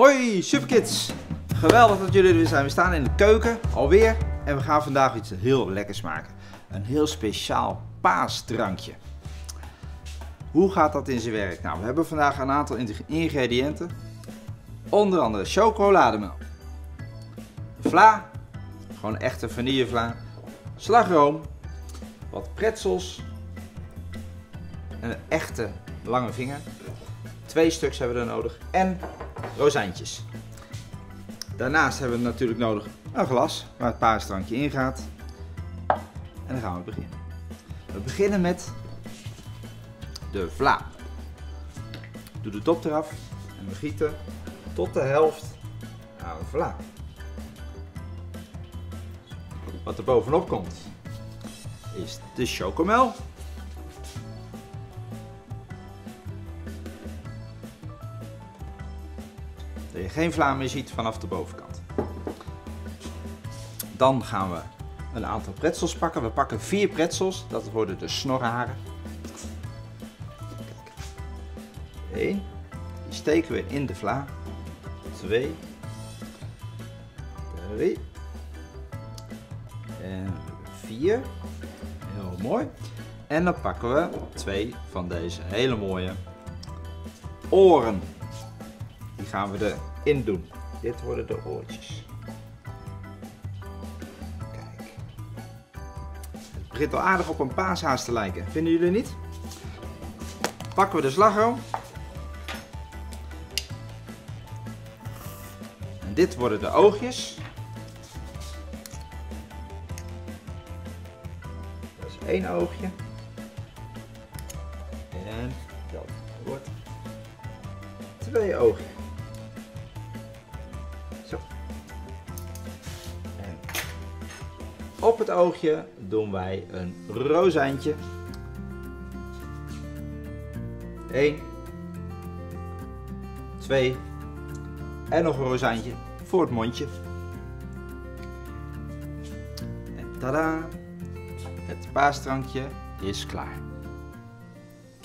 Hoi Superkids! Geweldig dat jullie er zijn. We staan in de keuken alweer en we gaan vandaag iets heel lekkers maken. Een heel speciaal paasdrankje. Hoe gaat dat in zijn werk? Nou, we hebben vandaag een aantal ingrediënten. Onder andere chocolademelk, vla, gewoon echte vanillevla, slagroom, wat pretzels, een echte lange vinger, twee stuks hebben we er nodig en rozijntjes. Daarnaast hebben we natuurlijk nodig een glas waar het paasdrankje in gaat. En dan gaan we beginnen. We beginnen met de vla. Doe de top eraf en we gieten tot de helft aan de vla. Wat er bovenop komt is de chocomel. Je geen vla meer ziet vanaf de bovenkant. Dan gaan we een aantal pretzels pakken. We pakken vier pretzels, dat worden de snorharen. Eén, die steken we in de vla. Twee, drie en vier. Heel mooi. En dan pakken we twee van deze hele mooie oren. Die gaan we erin doen. Dit worden de oortjes. Kijk. Het begint al aardig op een paashaas te lijken. Vinden jullie niet? Pakken we de slagroom. En dit worden de oogjes. Dat is één oogje. En dat wordt twee ogen. Op het oogje doen wij een rozijntje. Eén. Twee. En nog een rozijntje voor het mondje. En tada! Het paasdrankje is klaar.